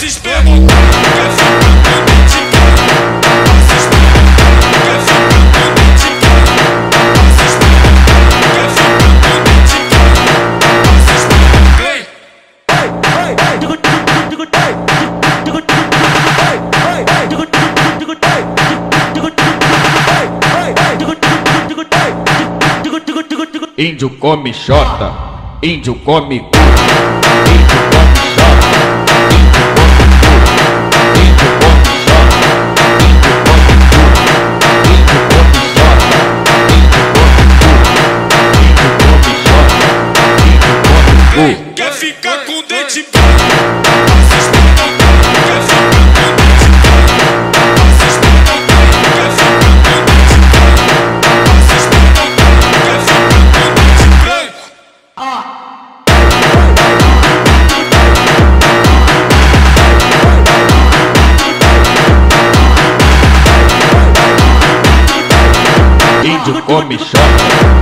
Vocês? Índio come xota, índio come cu. Ei, quer ficar com dente Índio come choque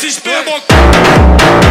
se esplendor.